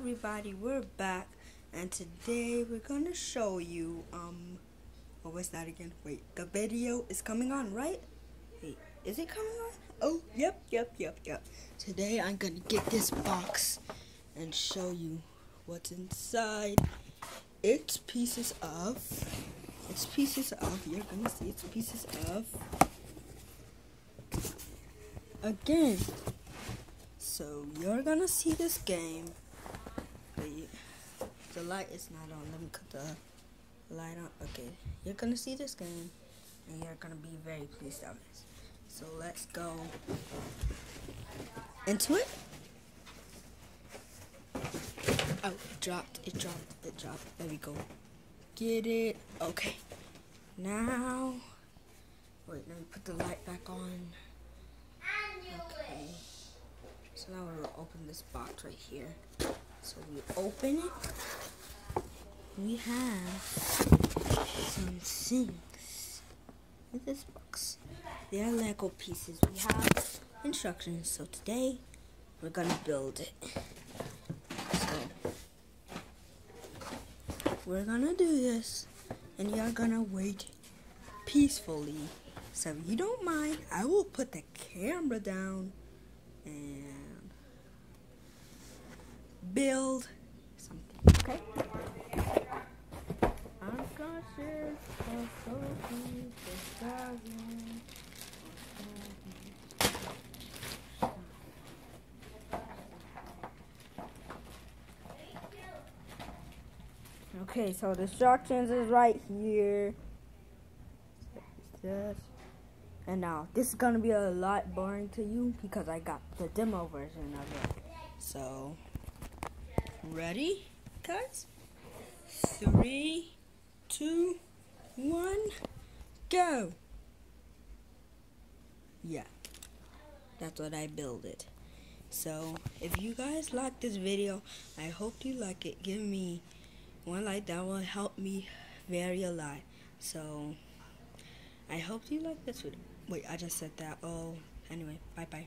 everybody, we're back and today we're gonna show you um what was that again? Wait, the video is coming on, right? Wait, is it coming on? Oh, yep, yep, yep, yep. Today I'm gonna get this box and show you what's inside. It's pieces of it's pieces of you're gonna see it's pieces of again so you're gonna see this game. Wait, the light is not on. Let me cut the light on. Okay, you're gonna see this game, and you're gonna be very pleased of this. So let's go into it. Oh, it dropped. It dropped. It dropped. There we go. Get it. Okay. Now, wait. Let me put the light back on. Okay. So now we're gonna open this box right here. So we open it. We have some things in this box. They are Lego pieces. We have instructions. So today we're gonna build it. So we're gonna do this and you're gonna wait peacefully. So if you don't mind, I will put the camera down and build something. Okay. Unconscious Okay, so the instructions is right here. And now, this is going to be a lot boring to you because I got the demo version of it. So, Ready, guys? Three, two, one, go! Yeah, that's what I build it. So, if you guys like this video, I hope you like it. Give me one like, that will help me very a lot. So, I hope you like this video. Wait, I just said that. Oh, anyway, bye-bye.